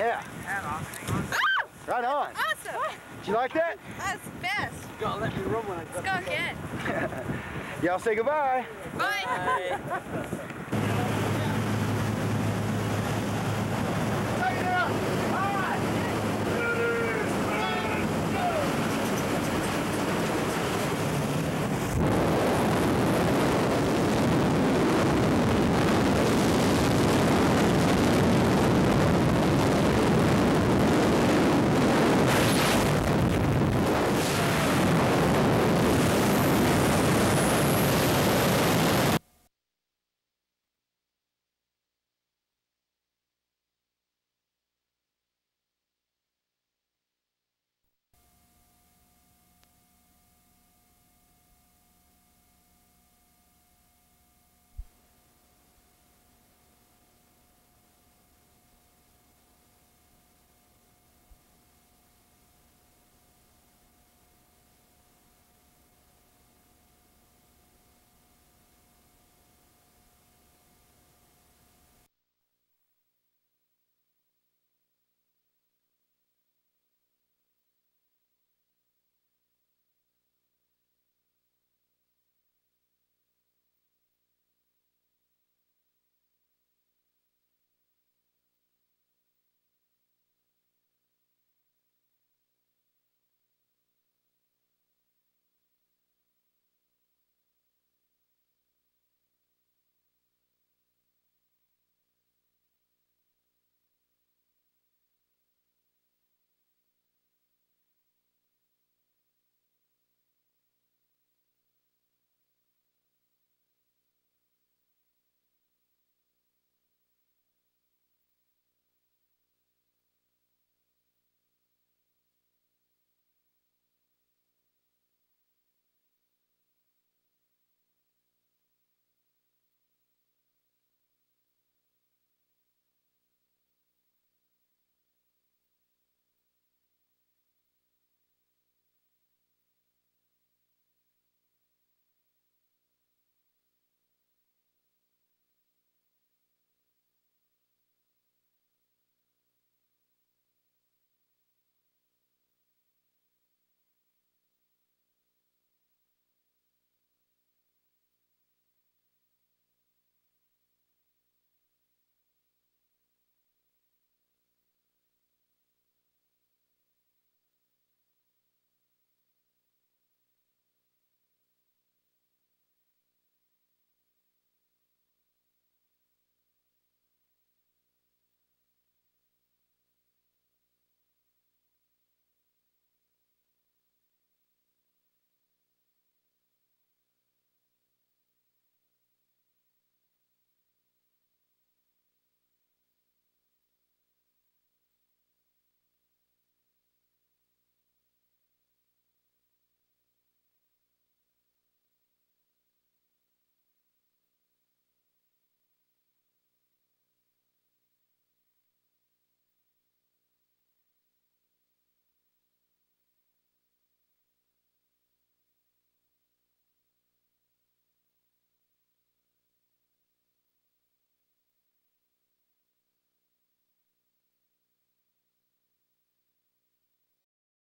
Yeah. Right on. Awesome. Did you like that? That's best. You gotta let me run when I Let's go again. Y'all say goodbye. Bye. Bye.